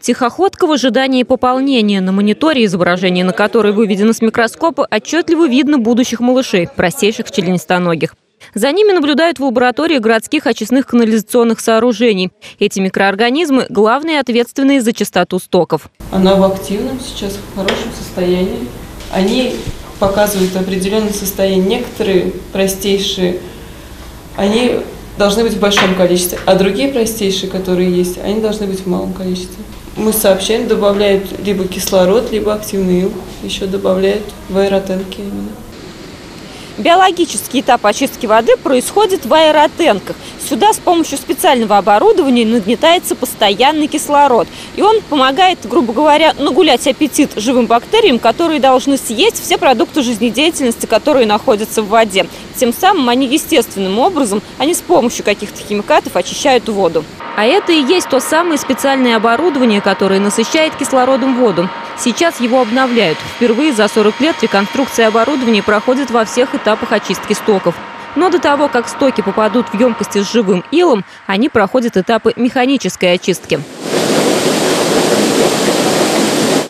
Тихоходка в ожидании пополнения. На мониторе, изображение на которое выведено с микроскопа, отчетливо видно будущих малышей, простейших членистоногих. За ними наблюдают в лаборатории городских очистных канализационных сооружений. Эти микроорганизмы – главные ответственные за чистоту стоков. Она в активном сейчас, в хорошем состоянии. Они показывают определенное состояние. Некоторые простейшие, они должны быть в большом количестве, а другие простейшие, которые есть, они должны быть в малом количестве. Мы сообщаем, добавляют либо кислород, либо активный ил, еще добавляют в аэротенки именно. Биологический этап очистки воды происходит в аэротенках. Сюда с помощью специального оборудования нагнетается постоянный кислород. И он помогает, грубо говоря, нагулять аппетит живым бактериям, которые должны съесть все продукты жизнедеятельности, которые находятся в воде. Тем самым они естественным образом, а не с помощью каких-то химикатов очищают воду. А это и есть то самое специальное оборудование, которое насыщает кислородом воду. Сейчас его обновляют. Впервые за 40 лет реконструкция оборудования проходит во всех этапах очистки стоков. Но до того, как стоки попадут в емкости с живым илом, они проходят этапы механической очистки.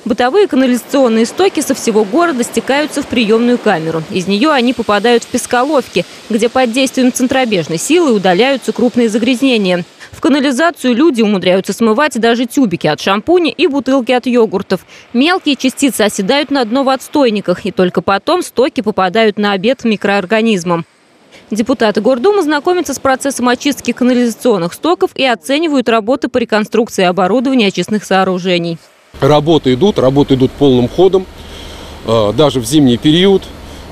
Бытовые канализационные стоки со всего города стекаются в приемную камеру. Из нее они попадают в песколовки, где под действием центробежной силы удаляются крупные загрязнения. В канализацию люди умудряются смывать даже тюбики от шампуня и бутылки от йогуртов. Мелкие частицы оседают на дно в отстойниках, и только потом стоки попадают на обед микроорганизмам. Депутаты Гордумы знакомятся с процессом очистки канализационных стоков и оценивают работы по реконструкции оборудования очистных сооружений. Работы идут, работы идут полным ходом. Э, даже в зимний период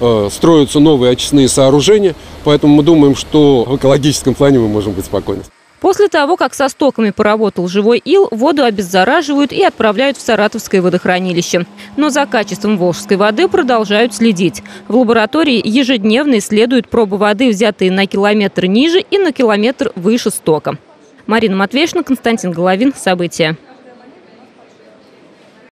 э, строятся новые очистные сооружения. Поэтому мы думаем, что в экологическом плане мы можем быть спокойны. После того, как со стоками поработал живой ил, воду обеззараживают и отправляют в Саратовское водохранилище. Но за качеством волжской воды продолжают следить. В лаборатории ежедневно исследуют пробы воды, взятые на километр ниже и на километр выше стока. Марина Матвеевна, Константин Головин. События.